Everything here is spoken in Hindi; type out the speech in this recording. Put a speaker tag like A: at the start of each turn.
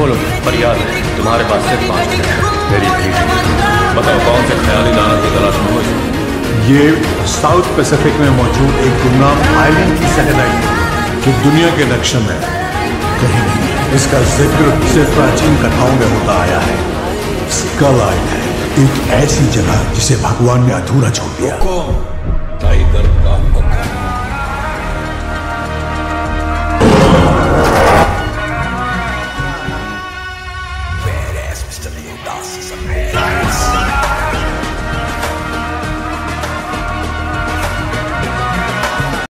A: फरियाद है तुम्हारे पास सिर्फ़ पाँच मिनट है। मेरी भेटी बताओ कौन से ख्याली दानव की तलाश में हो
B: ये साउथ पैसिफिक में मौजूद एक गुमनाम आइलैंड की सैटेलाइट है जो दुनिया के नक्शे में कहीं नहीं इसका ज़िक्र सिर्फ़ प्राचीन कथाओं में होता आया है। स्कल आइलैंड एक ऐसी जगह जिसे भगवान ने अधूरा छोड़ दिया। masks of pain.